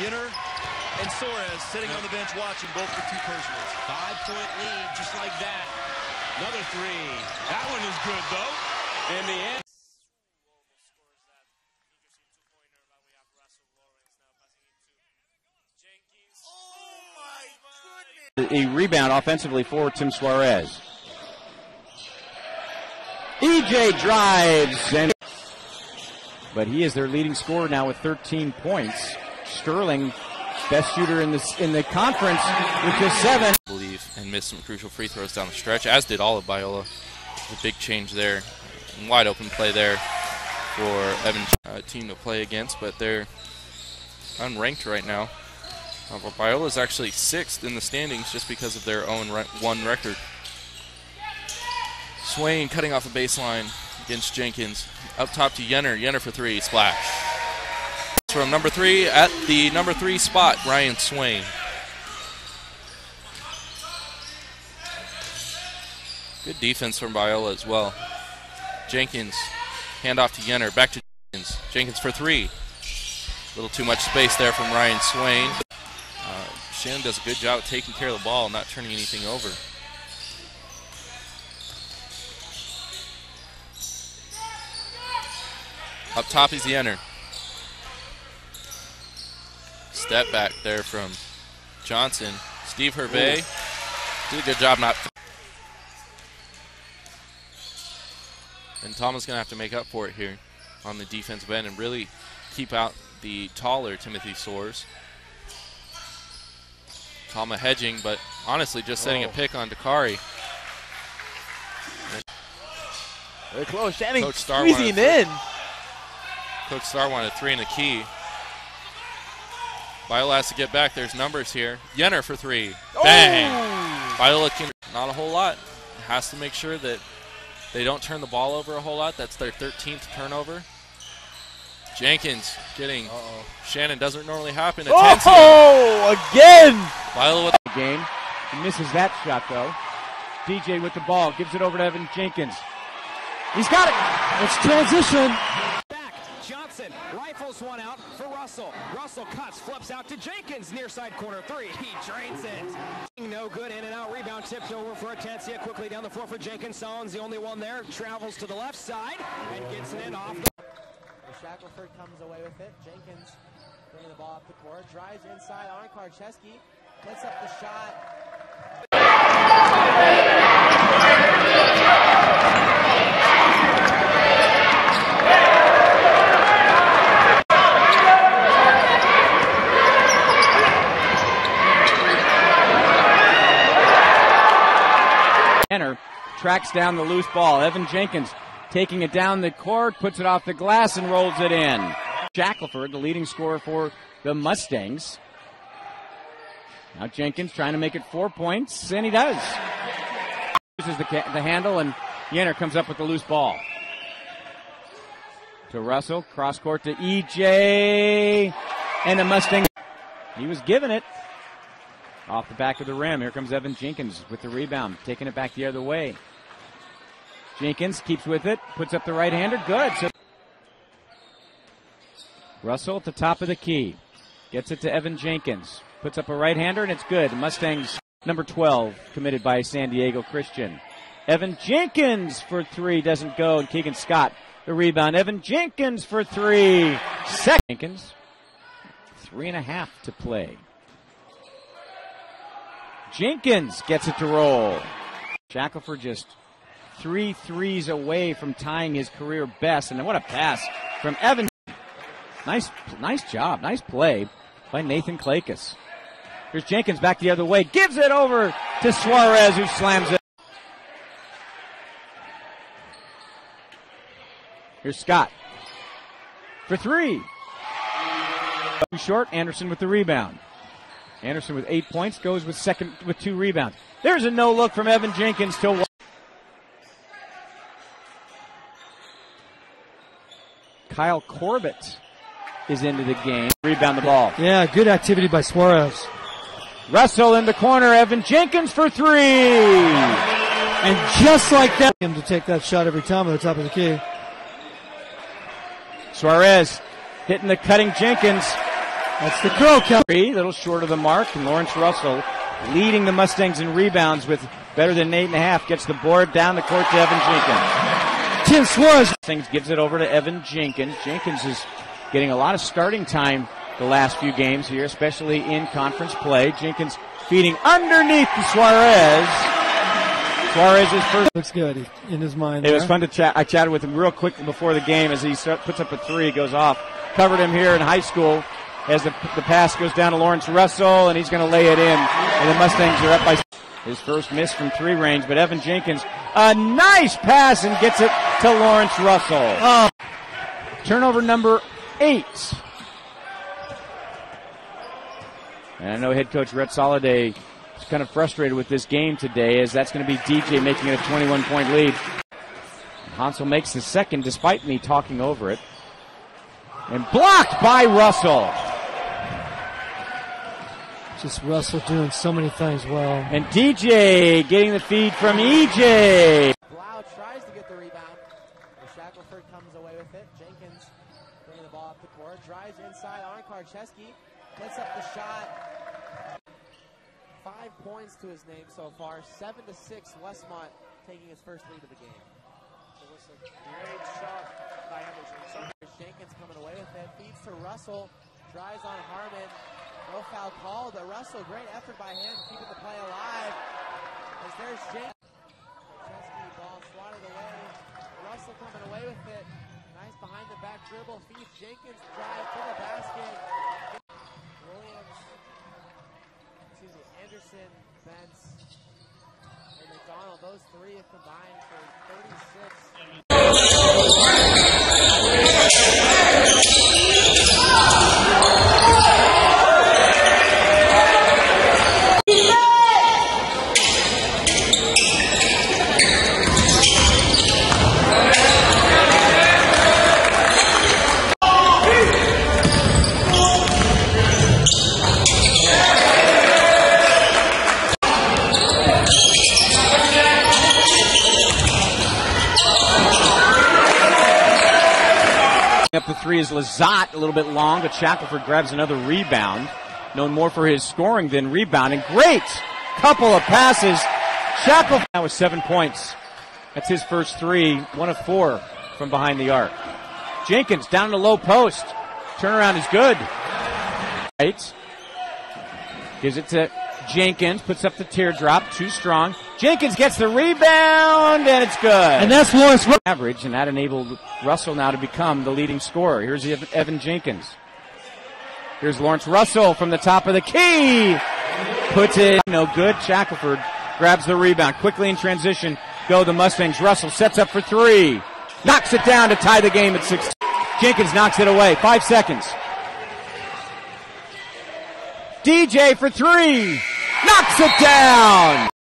Yenner and Soares sitting on the bench watching both the two Persians. Five point lead, just like that. Another three. That one is good, though. In the end. A rebound offensively for Tim Suarez. EJ drives and but he is their leading scorer now with 13 points. Sterling, best shooter in the in the conference with just seven. Believe and missed some crucial free throws down the stretch, as did all of Biola. A big change there, wide open play there for Evan uh, team to play against, but they're unranked right now. Uh, Biola is actually sixth in the standings just because of their own re one record. Swain cutting off the baseline against Jenkins. Up top to Yenner. Yenner for three. Splash. From number three at the number three spot, Ryan Swain. Good defense from Biola as well. Jenkins, handoff to Yenner. Back to Jenkins. Jenkins for three. A little too much space there from Ryan Swain. Uh, Shannon does a good job taking care of the ball, not turning anything over. Up top is Yenner. Step back there from Johnson. Steve Hervey did a good job not. And Thomas going to have to make up for it here on the defensive end and really keep out the taller Timothy Soares. Tama hedging, but honestly just setting Oh. a pick on Dakari. Very close. Shannon Coach Starr squeezing in. Coach Star wanted three in the key. Biola has to get back. There's numbers here. Yenner for three. Oh! Bang! Biola can not a whole lot. Has to make sure that they don't turn the ball over a whole lot. That's their 13th turnover. Jenkins getting Shannon doesn't normally happen. Attention. Oh, again. Biola with the game. He misses that shot though. DJ with the ball gives it over to Evan Jenkins. He's got it. It's transition. Rifles one out for Russell. Russell cuts, flips out to Jenkins, near side corner three. He drains it. No good, in and out rebound, tipped over for Atencia. Quickly down the floor for Jenkins. Solon's the only one there. Travels to the left side and gets it in off. Shackelford comes away with it. Jenkins bringing the ball up the court, drives inside on Karcheski, puts up the shot. Tracks down the loose ball. Evan Jenkins taking it down the court, puts it off the glass and rolls it in. Shackelford, the leading scorer for the Mustangs. Now Jenkins trying to make it four points, and he does. Uses the, the handle, and Yenner comes up with the loose ball. To Russell, cross court to EJ, and the Mustang. He was given it. Off the back of the rim. Here comes Evan Jenkins with the rebound, taking it back the other way. Jenkins keeps with it, puts up the right hander. Good. So Russell at the top of the key. Gets it to Evan Jenkins. Puts up a right hander, and it's good. Mustangs, number 12, committed by San Diego Christian. Evan Jenkins for three doesn't go, and Keegan Scott the rebound. Evan Jenkins for three. Second. Jenkins, three and a half to play. Jenkins gets it to roll. Shackelford just three threes away from tying his career best. And what a pass from Evan. Nice, nice job. Nice play by Nathan Clakus. Here's Jenkins back the other way. Gives it over to Suarez who slams it. Here's Scott for three. Too short. Anderson with the rebound. Anderson with eight points goes with second with two rebounds. There's a no look from Evan Jenkins to Kyle Corbett is into the game. Rebound the ball. Yeah, good activity by Suarez. Russell in the corner. Evan Jenkins for three. And just like that, him to take that shot every time at the top of the key. Suarez hitting the cutting Jenkins. That's the crow count. Three, little short of the mark, and Lawrence Russell leading the Mustangs in rebounds with better than eight and a half. Gets the board down the court to Evan Jenkins. Tim Suarez. Things gives it over to Evan Jenkins. Jenkins is getting a lot of starting time the last few games here, especially in conference play. Jenkins feeding underneath to Suarez. Suarez is first. Looks good in his mind. It there. was fun to chat. I chatted with him real quick before the game as he start, puts up a three, goes off. Covered him here in high school as the, the pass goes down to Lawrence Russell, and he's going to lay it in. And the Mustangs are up by his first miss from three range, but Evan Jenkins, a nice pass and gets it to Lawrence Russell. Oh. Turnover number eight. And I know head coach Rhett Soliday is kind of frustrated with this game today, as that's going to be DJ making it a 21 point lead. Hansel makes the second despite me talking over it. And blocked by Russell. Just Russell doing so many things well. And DJ getting the feed from EJ. Blau tries to get the rebound. And Shackelford comes away with it. Jenkins bringing the ball up the court. Drives inside on Karcheski. Puts up the shot. Five points to his name so far. Seven to six. Westmont taking his first lead of the game. So it's a great shot by Emerson. Jenkins coming away with it. Feeds to Russell. Drives on Harmon. No foul called. But Russell, great effort by him, keeping the play alive. As there's Jenkins. Chesky ball swatted away. Russell coming away with it. Nice behind the back dribble. Feeds Jenkins drive to the basket. Williams, excuse me, Anderson, Bentz, and McDonald. Those three have combined for 36. Up the three is Lazat, a little bit long, but Shackelford grabs another rebound. Known more for his scoring than rebounding. Great couple of passes. Shackelford now with seven points. That's his first three, one of four from behind the arc. Jenkins down the low post. Turnaround is good. Right. Gives it to Jenkins, puts up the teardrop, too strong. Jenkins gets the rebound, and it's good. And that's Lawrence. Average, and that enabled Russell now to become the leading scorer. Here's Evan Jenkins. Here's Lawrence Russell from the top of the key. Puts it no good. Shackelford grabs the rebound quickly in transition. Go the Mustangs. Russell sets up for three. Knocks it down to tie the game at six. Jenkins knocks it away. Five seconds. DJ for three. Knocks it down.